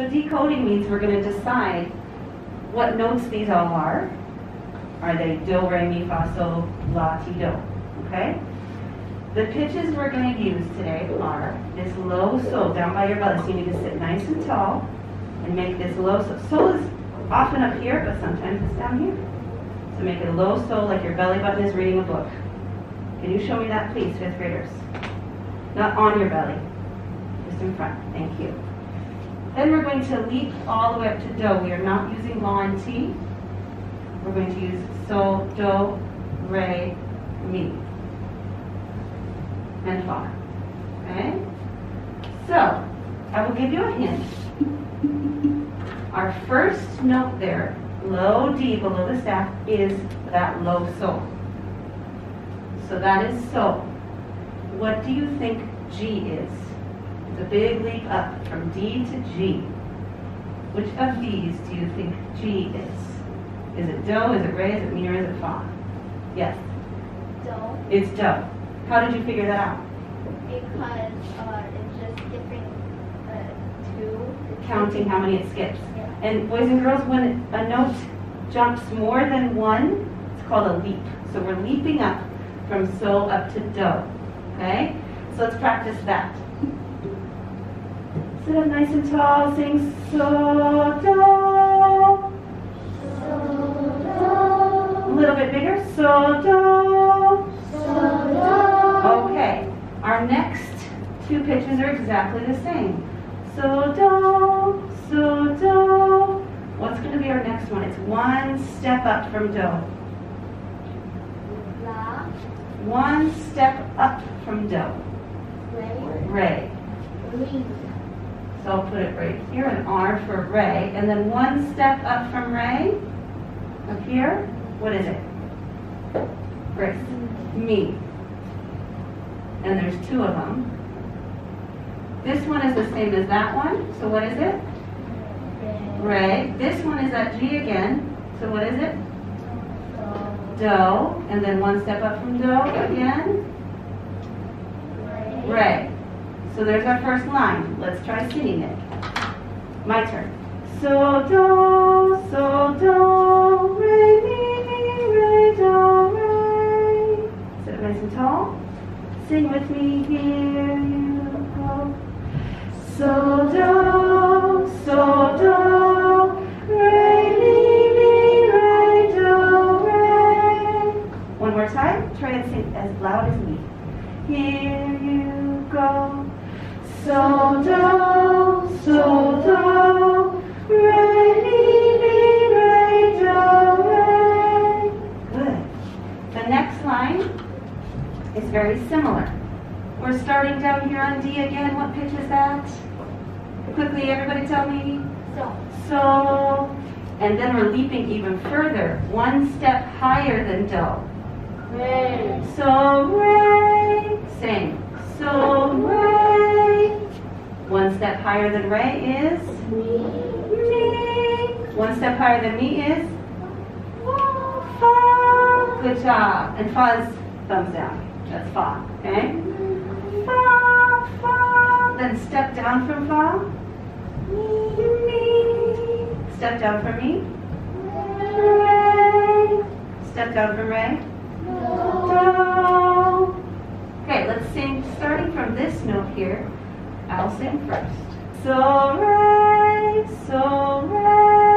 So decoding means we're going to decide what notes these all are. Are they do, re, mi, fa, sol, la, ti, do? Okay? The pitches we're going to use today are this low sol down by your belly. So you need to sit nice and tall and make this low sol. Sol is often up here, but sometimes it's down here. So make it a low sol like your belly button is reading a book. Can you show me that, please, fifth graders? Not on your belly, just in front. Thank you. Then we're going to leap all the way up to do. We are not using la and ti. We're going to use sol, do, re, mi and fa. Okay? So, I will give you a hint. Our first note there, low D below the staff, is that low sol. So that is sol. What do you think G is? A big leap up from D to G. Which of these do you think G is? Is it do, is it re, is it mi, or is it fa? Yes, Do it's do. How did you figure that out? because uh, it's just skipping uh, two. Counting how many it skips. Yeah. And boys and girls, when a note jumps more than one, it's called a leap. So we're leaping up from so up to do. Okay? So let's practice that. Sit up nice and tall, sing so do. A little bit bigger, so do. Okay, our next two pitches are exactly the same. So do, so do. What's going to be our next one? It's one step up from do. La, One step up from do. re, Re. So I'll put it right here, an R for Ray. And then one step up from Ray, Up here. What is it? Grace. Me. And there's two of them. This one is the same as that one. So what is it? Re. This one is at G again. So what is it? do. And then one step up from do again. Re. So there's our first line. Let's try singing it. My turn. So do, so do, re, mi, mi, re, do, re. Sit nice and tall. Sing with me, here very similar. We're starting down here on D again. What pitch is that? Quickly, everybody tell me. so. So, and then we're leaping even further, one step higher than do. Re, So, re, sing. So, re. One step higher than re is mi. me. One step higher than me is fa. Good job. And fa is thumbs down. That's fa. Okay? Fa, fa. Then step down from fa. Me. Step down from me. Re. Step down from re. Do. Okay, let's sing starting from this note here. I'll sing first. So re, so re,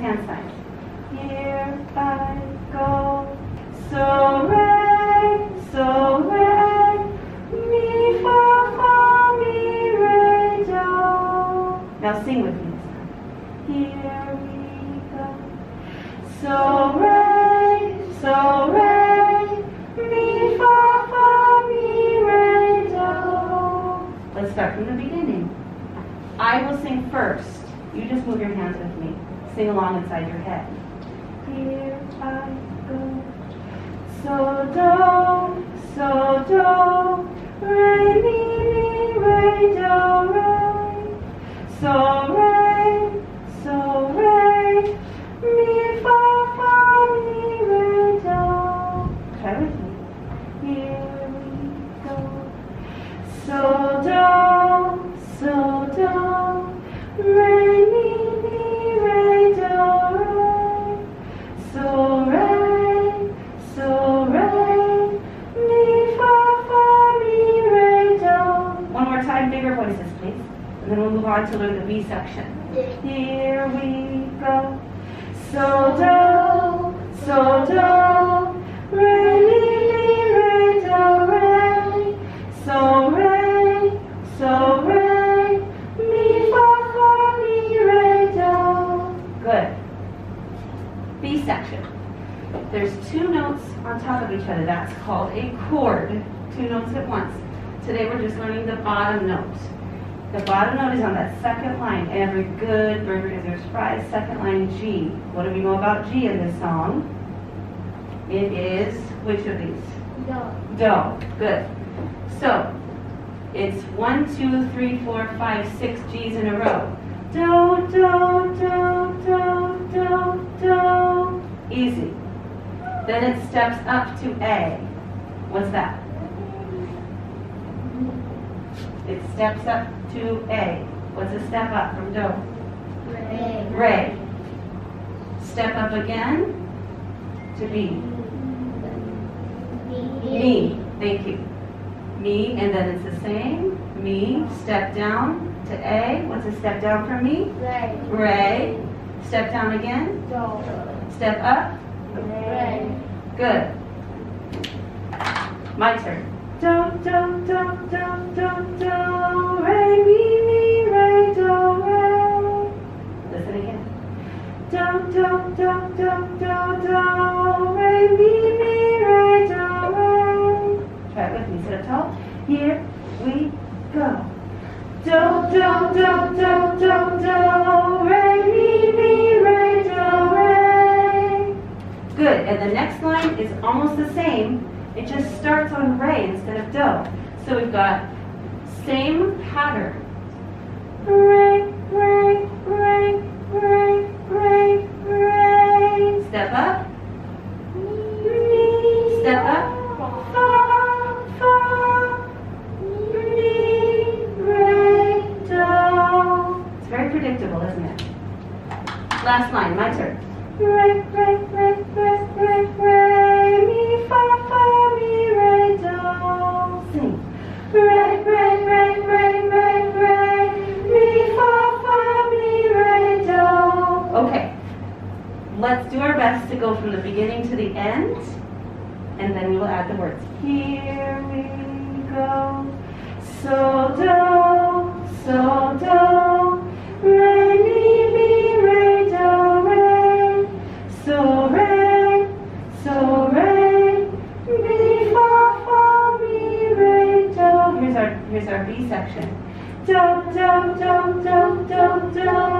hand signs. Here I go. So re, so re, mi fa fa mi re do. Now sing with me this time. Here we go. So re, so re, mi fa fa mi re do. Let's start from the beginning. I will sing first. You just move your hands with me. Sing along inside your head. Here I go. So do, so do, re mi mi re do re. so re, so re, Bigger voices, please. And then we'll move on to learn the B section. Here we go. So do, so do, re mi mi re do re. So re, so re, mi fa fa mi re do. Good. B section. There's two notes on top of each other. That's called a chord. Two notes at once. Today we're just learning the bottom note. The bottom note is on that second line. Every good burger deserves fries. Second line G. What do we know about G in this song? It is which of these? No. Do. Good. So it's one, two, three, four, five, six G's in a row. Do, do, do, do, do, do. Easy. Then it steps up to A. What's that? It steps up to A. What's a step up from Do? Ray. Re. Step up again to B. Me. Thank you. Me, and then it's the same. Me. Step down to A. What's a step down from me? Ray. Re. Step down again. Do. Step up. Ray. Good. My turn. Do, do, do, do, do, do. Re, mi, mi, re, do, re. Listen again. Do, do, do, do, do, do. Re, mi, mi, re, do, re. Try it with me. Sit up tall. Here we go. Do, do, do, do, do, do. Re, mi, mi, re, do, re. Good. And the next line is almost the same. It just starts on re instead of do. So we've got same pattern. Re, re, re, will add the words. Here we go. So do, so do, do. So so do. Here's our, here's our B section. Do, do, do, do, do, do.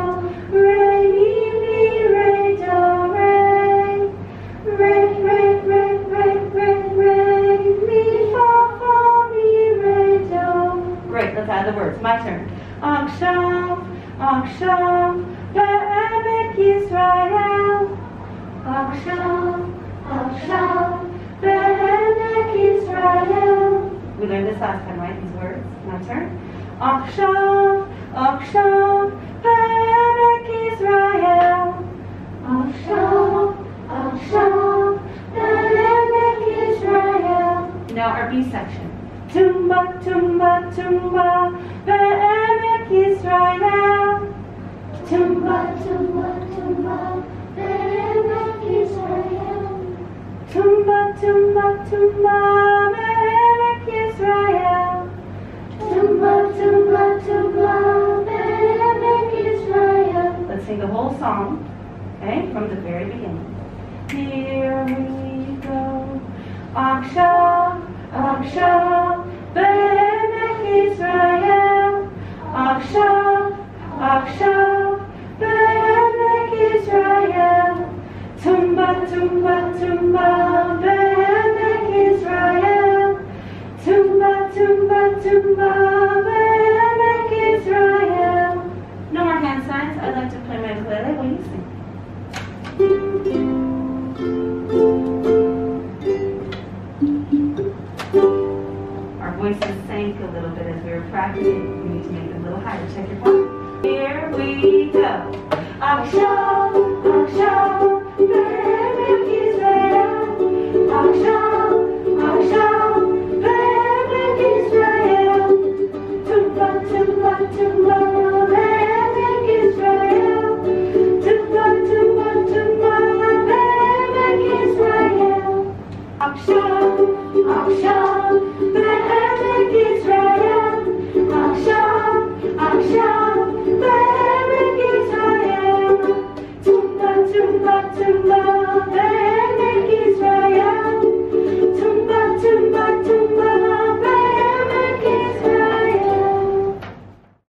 learned this last time, right? These words. My turn. Achshav, Achshav, Perek Israel. Achshav, Achshav, Perek Israel. Now our B section. Tumba, tumba, tumba, Perek Israel. Tumba, tumba, tumba, Perek Israel. Tumba, tumba, tumba. sing the whole song, okay, from the very beginning. Here we go. Aksha, Aksha, Benek Israel. Aksha, Aksha, Benek Israel. Tumba, tumba, tumba. Part.